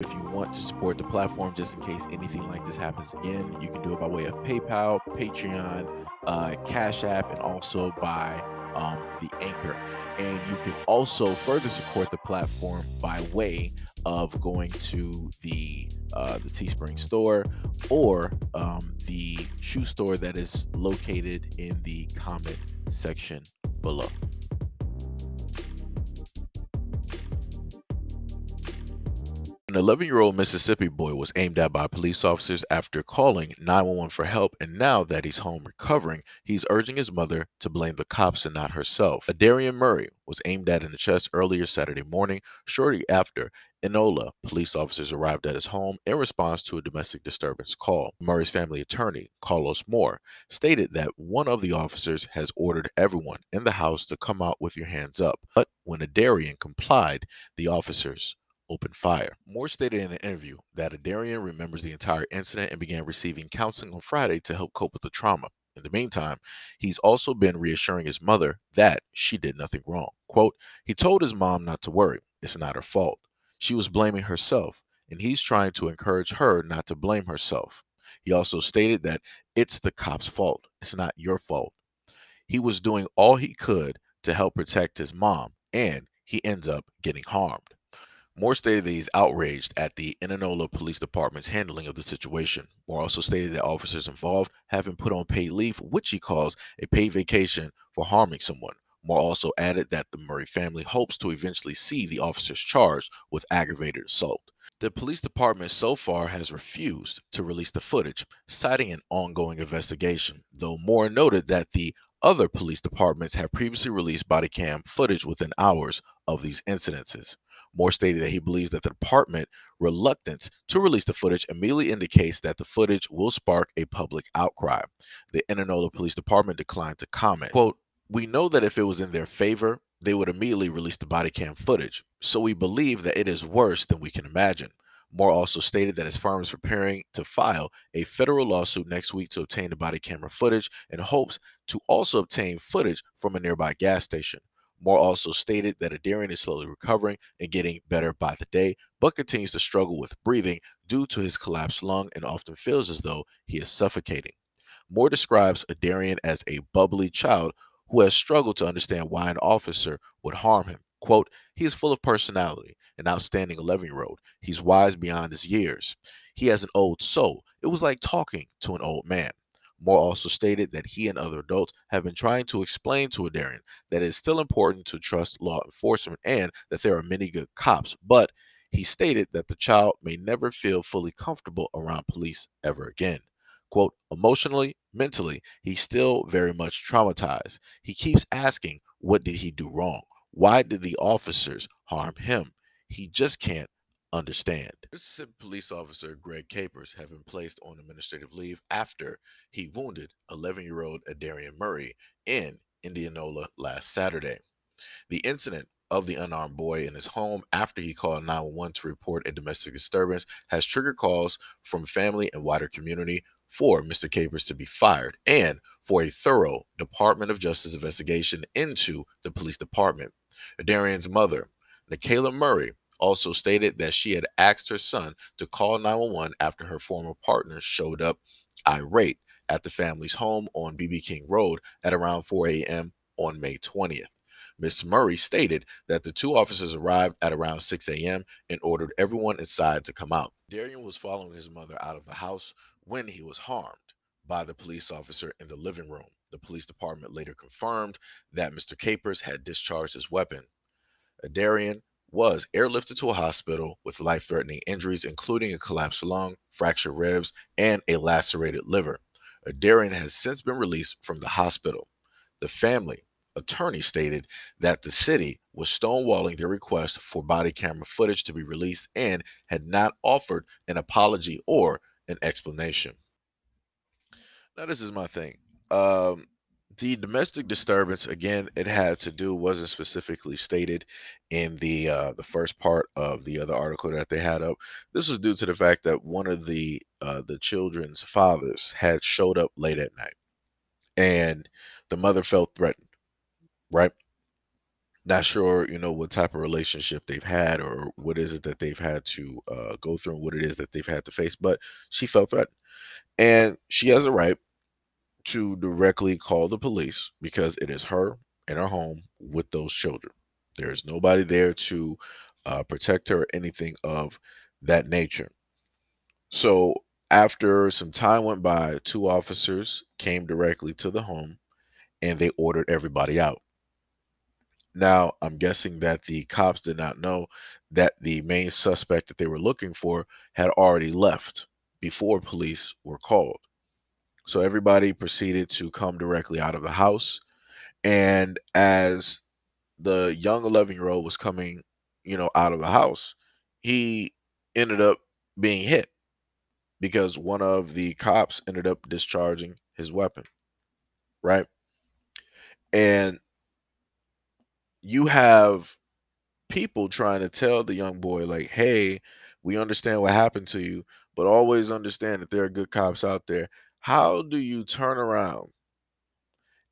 If you want to support the platform just in case anything like this happens again, you can do it by way of PayPal, Patreon, uh, Cash App, and also by um, the Anchor. And you can also further support the platform by way of going to the uh, the Teespring store or um, the shoe store that is located in the comment section below. 11 year old Mississippi boy was aimed at by police officers after calling 911 for help, and now that he's home recovering, he's urging his mother to blame the cops and not herself. Adarian Murray was aimed at in the chest earlier Saturday morning, shortly after Indianola police officers arrived at his home in response to a domestic disturbance call. Murray's family attorney, Carlos Moore, stated that one of the officers has ordered everyone in the house to come out with your hands up, but when Adarian complied, the officers opened fire. Moore stated in an interview that Adarian remembers the entire incident and began receiving counseling on Friday to help cope with the trauma. In the meantime, he's also been reassuring his mother that she did nothing wrong. Quote, he told his mom not to worry, it's not her fault. She was blaming herself, and he's trying to encourage her not to blame herself. He also stated that it's the cop's fault, it's not your fault. He was doing all he could to help protect his mom, and he ends up getting harmed. Moore stated that he's outraged at the Indianola Police Department's handling of the situation. Moore also stated that officers involved have been put on paid leave, which he calls a paid vacation for harming someone. Moore also added that the Murray family hopes to eventually see the officers charged with aggravated assault. The police department so far has refused to release the footage, citing an ongoing investigation, though Moore noted that the other police departments have previously released body cam footage within hours of these incidences. Moore stated that he believes that the department reluctance to release the footage immediately indicates that the footage will spark a public outcry. The Indianola Police Department declined to comment. Quote, we know that if it was in their favor, they would immediately release the body cam footage, so we believe that it is worse than we can imagine. Moore also stated that his firm is preparing to file a federal lawsuit next week to obtain the body camera footage and hopes to also obtain footage from a nearby gas station. Moore also stated that Adarian is slowly recovering and getting better by the day, but continues to struggle with breathing due to his collapsed lung and often feels as though he is suffocating. Moore describes Adarian as a bubbly child who has struggled to understand why an officer would harm him. Quote, he is full of personality, an outstanding 11 year old. He's wise beyond his years. He has an old soul. It was like talking to an old man. Moore also stated that he and other adults have been trying to explain to Adarian that it is still important to trust law enforcement and that there are many good cops, but he stated that the child may never feel fully comfortable around police ever again. Quote, emotionally, mentally, he's still very much traumatized. He keeps asking, what did he do wrong? Why did the officers harm him? He just can't understand. Mississippi police officer Greg Capers has been placed on administrative leave after he wounded 11 year old Adarian Murray in Indianola last Saturday. The incident of the unarmed boy in his home after he called 911 to report a domestic disturbance has triggered calls from family and wider community for Mr. Capers to be fired and for a thorough Department of Justice investigation into the police department. Adarian's mother, Nikayla Murray, also stated that she had asked her son to call 911 after her former partner showed up irate at the family's home on BB King Road at around 4 a.m. on May 20th. Miss Murray stated that the two officers arrived at around 6 a.m. and ordered everyone inside to come out. Darian was following his mother out of the house when he was harmed by the police officer in the living room. The police department later confirmed that Mr. Capers had discharged his weapon. Darian was airlifted to a hospital with life threatening injuries, including a collapsed lung, fractured ribs, and a lacerated liver. Adarian has since been released from the hospital. The family attorney stated that the city was stonewalling their request for body camera footage to be released and had not offered an apology or an explanation. Now, this is my thing. Um, the domestic disturbance again it had to do wasn't specifically stated in the uh, the first part of the other article that they had up this was due to the fact that one of the uh, the children's fathers had showed up late at night and the mother felt threatened right not sure, you know, what type of relationship they've had or what is it that they've had to uh, go through and what it is that they've had to face, but she felt threatened. And she has a right to directly call the police because it is her in her home with those children. There is nobody there to uh, protect her or anything of that nature. So after some time went by, two officers came directly to the home and they ordered everybody out. Now, I'm guessing that the cops did not know that the main suspect that they were looking for had already left before police were called. So everybody proceeded to come directly out of the house. And as the young 11 year old was coming, you know, out of the house, he ended up being hit because one of the cops ended up discharging his weapon. Right. And you have people trying to tell the young boy like hey we understand what happened to you but always understand that there are good cops out there how do you turn around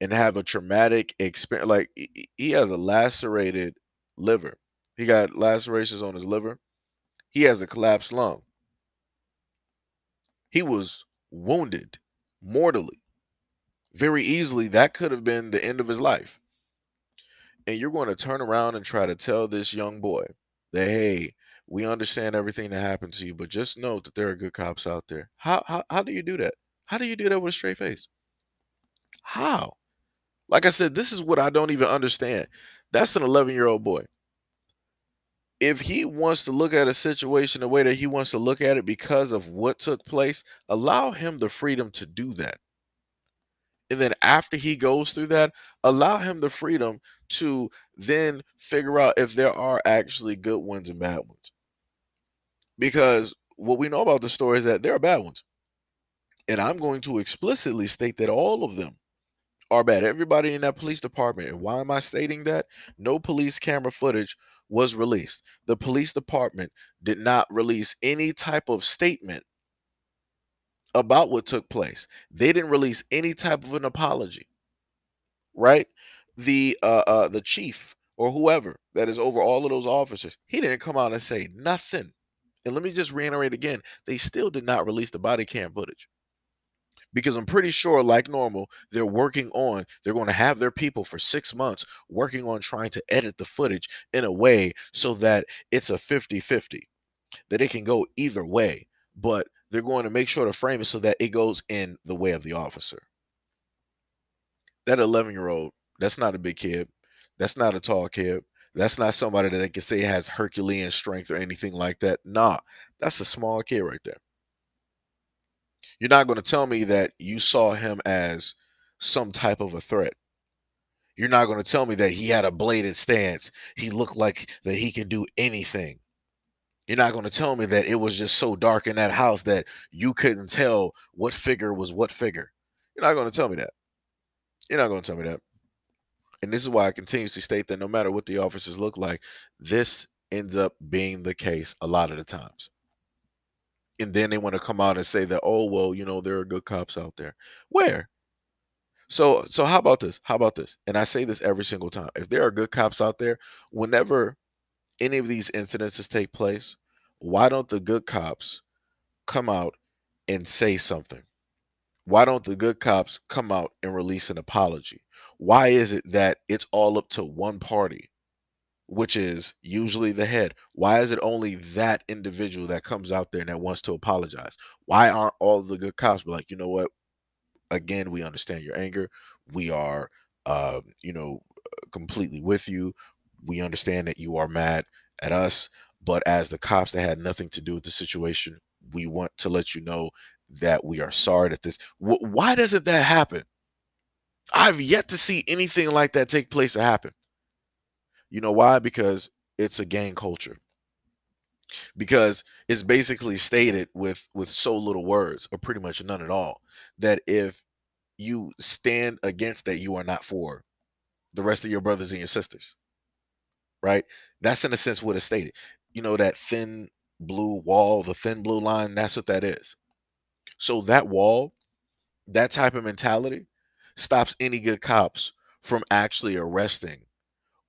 and have a traumatic experience like he has a lacerated liver. He got lacerations on his liver. He has a collapsed lung. He was wounded mortally. Very easily that could have been the end of his life. And you're going to turn around and try to tell this young boy that hey we understand everything that happened to you but just know that there are good cops out there. How how, how do you do that how do you do that with a straight face? How? Like i said this is what i don't even understand. That's an 11 year old boy. If he wants to look at a situation the way that he wants to look at it because of what took place allow him the freedom to do that. And then after he goes through that allow him the freedom to then figure out if there are actually good ones and bad ones. Because what we know about the story is that there are bad ones and i'm going to explicitly state that all of them are bad everybody in that police department and why am i stating that no police camera footage was released the police department did not release any type of statement about what took place. They didn't release any type of an apology. Right? The uh, uh the chief or whoever that is over all of those officers, he didn't come out and say nothing. And let me just reiterate again, they still did not release the body cam footage. Because I'm pretty sure, like normal, they're working on, they're going to have their people for six months working on trying to edit the footage in a way so that it's a 50 50, that it can go either way. But they're going to make sure to frame it so that it goes in the way of the officer. That 11 year old, that's not a big kid. That's not a tall kid. That's not somebody that they can say has Herculean strength or anything like that. Nah, that's a small kid right there. You're not going to tell me that you saw him as some type of a threat. You're not going to tell me that he had a bladed stance. He looked like that he can do anything. You're not going to tell me that it was just so dark in that house that you couldn't tell what figure was what figure. You're not going to tell me that. You're not going to tell me that. And this is why I continuously state that no matter what the officers look like, this ends up being the case a lot of the times. And then they want to come out and say that, oh, well, you know, there are good cops out there. Where? So so how about this? How about this? And I say this every single time. If there are good cops out there, whenever any of these incidences take place, why don't the good cops come out and say something? Why don't the good cops come out and release an apology? Why is it that it's all up to one party, which is usually the head? Why is it only that individual that comes out there and that wants to apologize? Why aren't all the good cops like, you know what? Again, we understand your anger. We are, uh, you know, completely with you we understand that you are mad at us, but as the cops that had nothing to do with the situation, we want to let you know that we are sorry that this. why doesn't that happen? I've yet to see anything like that take place or happen. You know why? Because it's a gang culture. Because it's basically stated with with so little words, or pretty much none at all, that if you stand against that, you are not for the rest of your brothers and your sisters right? That's in a sense what it's stated. You know, that thin blue wall, the thin blue line, that's what that is. So that wall, that type of mentality stops any good cops from actually arresting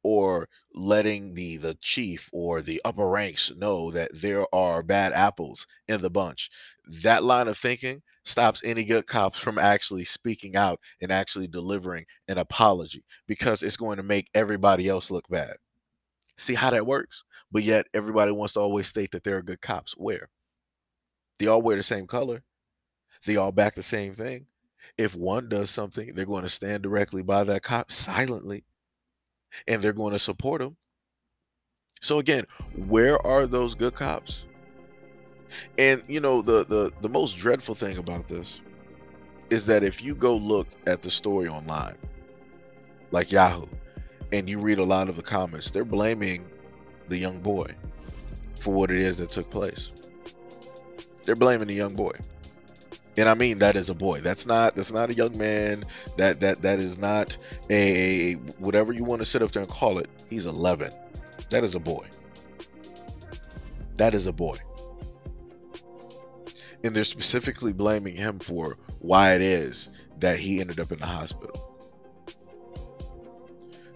or letting the the chief or the upper ranks know that there are bad apples in the bunch. That line of thinking stops any good cops from actually speaking out and actually delivering an apology because it's going to make everybody else look bad. See how that works? But yet everybody wants to always state that they're good cops. Where? They all wear the same color. They all back the same thing. If one does something, they're going to stand directly by that cop silently and they're going to support them. So again, where are those good cops? And you know the the the most dreadful thing about this is that if you go look at the story online, like Yahoo, and you read a lot of the comments, they're blaming the young boy for what it is that took place. They're blaming the young boy. And I mean that is a boy. That's not that's not a young man. That that that is not a whatever you want to sit up there and call it. He's 11. That is a boy. That is a boy. And they're specifically blaming him for why it is that he ended up in the hospital.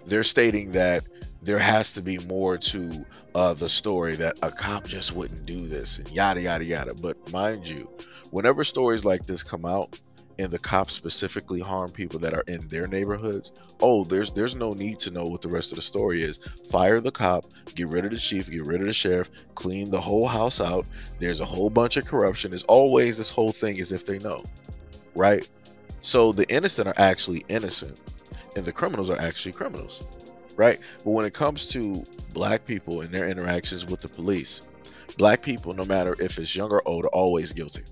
They're stating that there has to be more to uh, the story that a cop just wouldn't do this and yada yada yada. But mind you, whenever stories like this come out and the cops specifically harm people that are in their neighborhoods, oh, there's there's no need to know what the rest of the story is. Fire the cop, get rid of the chief, get rid of the sheriff, clean the whole house out. There's a whole bunch of corruption. There's always this whole thing as if they know, right? So the innocent are actually innocent, and the criminals are actually criminals right? But when it comes to black people and their interactions with the police, black people, no matter if it's young or old, are always guilty.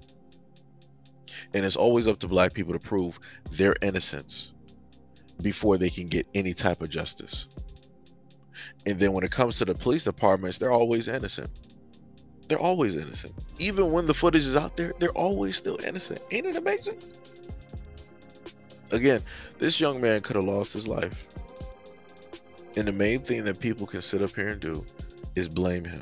And it's always up to black people to prove their innocence before they can get any type of justice. And then when it comes to the police departments, they're always innocent. They're always innocent. Even when the footage is out there, they're always still innocent. Ain't it amazing? Again, this young man could have lost his life and the main thing that people can sit up here and do is blame him.